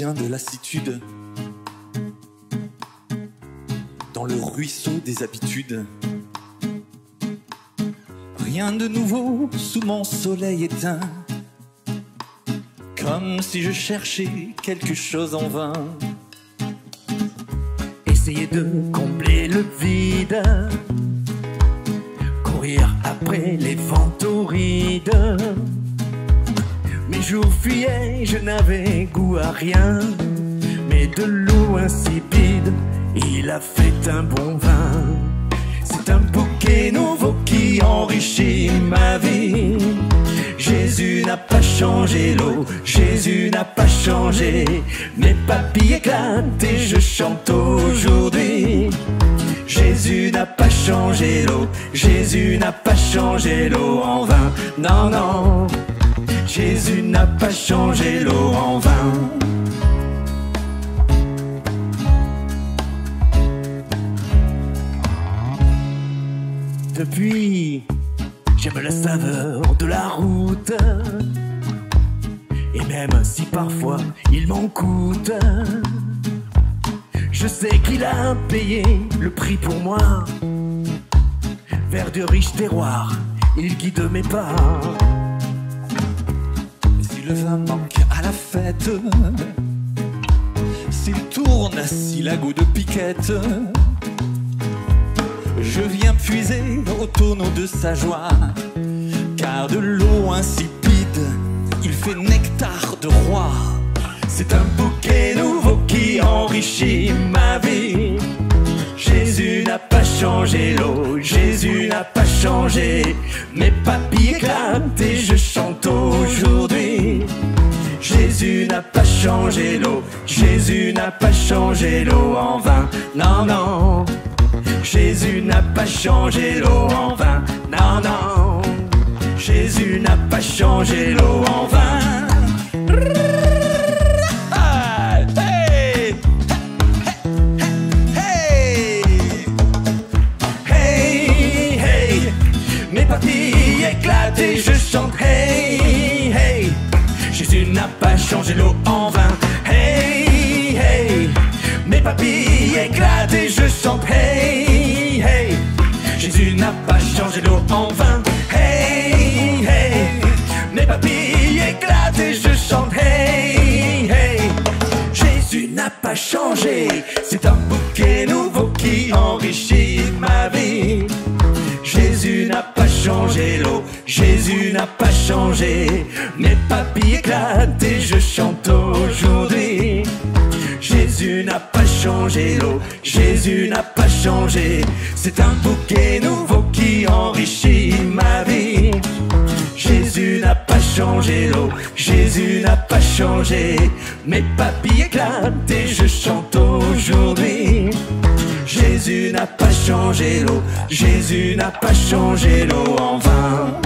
de lassitude. Dans le ruisseau des habitudes. Rien de nouveau sous mon soleil éteint. Comme si je cherchais quelque chose en vain. Essayer de combler le vide. Courir après les vents. Mes jours fuyaient, je n'avais goût à rien. Mais de l'eau insipide, il a fait un bon vin. C'est un bouquet nouveau qui enrichit ma vie. Jésus n'a pas changé l'eau, Jésus n'a pas changé. Mes papilles éclatent et je chante aujourd'hui. Jésus n'a pas changé l'eau, Jésus n'a pas changé l'eau en vin. Non, non, Jésus n'a pas changé l'eau en vin. Depuis, j'aime la saveur de la route. Et même si parfois il m'en coûte, je sais qu'il a payé le prix pour moi. Vers de riches terroirs, il guide mes pas. Vin manque à la fête, s'il tourne, s'il a goût de piquette, je viens puiser au tonneau de sa joie. Car de l'eau insipide, il fait nectar de roi. C'est un bouquet nouveau qui enrichit ma vie. Jésus n'a pas changé l'eau, Jésus n'a pas changé. Mes papilles éclatent Jésus n'a pas changé l'eau en vin. Non, non. Jésus n'a pas changé l'eau en vin. Non, non. Jésus n'a pas changé l'eau en vin. Ah, hey, hey, Hey, hey, mes papilles éclatent et je chante. Hey, hey, Jésus n'a pas changé l'eau en vin. L'eau mes papilles éclatent et je chante. Hey, hey, Jésus n'a pas changé. C'est un bouquet nouveau qui enrichit ma vie. Jésus n'a pas changé l'eau, Jésus n'a pas changé. Mes papilles éclatent et je chante aujourd'hui. Jésus n'a pas changé l'eau, Jésus n'a pas changé. C'est un bouquet pas changé. Mes papilles éclatent et je chante aujourd'hui. Jésus n'a pas changé l'eau, Jésus n'a pas changé l'eau en vin.